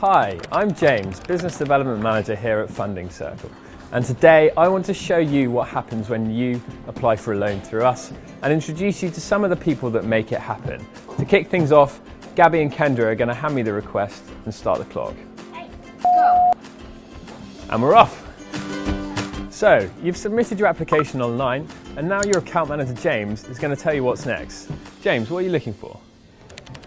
Hi, I'm James, Business Development Manager here at Funding Circle. And today I want to show you what happens when you apply for a loan through us and introduce you to some of the people that make it happen. To kick things off, Gabby and Kendra are going to hand me the request and start the clock. Hey, Go. And we're off! So, you've submitted your application online and now your account manager James is going to tell you what's next. James, what are you looking for?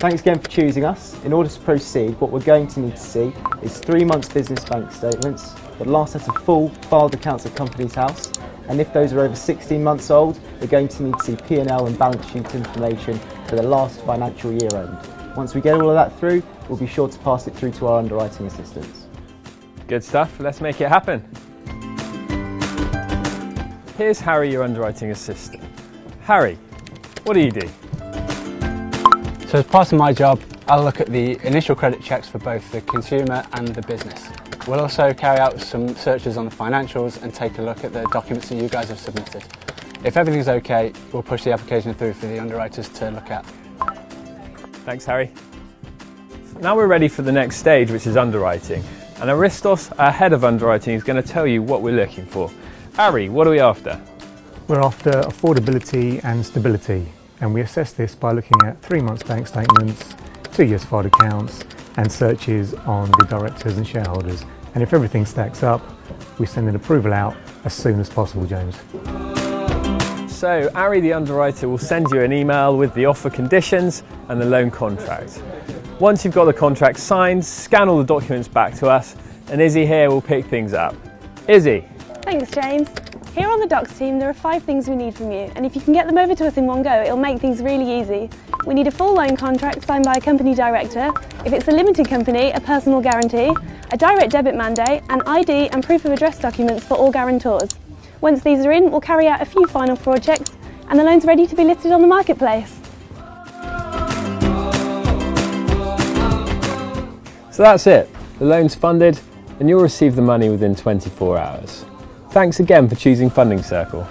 Thanks again for choosing us. In order to proceed, what we're going to need to see is three months business bank statements, the last set of full filed accounts at Companies House, and if those are over 16 months old, we're going to need to see P&L and balance sheet information for the last financial year end. Once we get all of that through, we'll be sure to pass it through to our underwriting assistants. Good stuff, let's make it happen. Here's Harry, your underwriting assistant. Harry, what do you do? So as part of my job, I'll look at the initial credit checks for both the consumer and the business. We'll also carry out some searches on the financials and take a look at the documents that you guys have submitted. If everything's okay, we'll push the application through for the underwriters to look at. Thanks, Harry. Now we're ready for the next stage, which is underwriting. And Aristos, our head of underwriting, is going to tell you what we're looking for. Ari, what are we after? We're after affordability and stability, and we assess this by looking at three months bank statements, two years filed accounts, and searches on the directors and shareholders. And if everything stacks up, we send an approval out as soon as possible, James. So, Ari, the underwriter, will send you an email with the offer conditions and the loan contract. Once you've got the contract signed, scan all the documents back to us, and Izzy here will pick things up. Izzy, Thanks, James. Here on the Docs team, there are five things we need from you, and if you can get them over to us in one go, it'll make things really easy. We need a full loan contract signed by a company director. If it's a limited company, a personal guarantee, a direct debit mandate, an ID and proof of address documents for all guarantors. Once these are in, we'll carry out a few final fraud checks, and the loan's ready to be listed on the marketplace. So that's it. The loan's funded and you'll receive the money within 24 hours. Thanks again for choosing Funding Circle.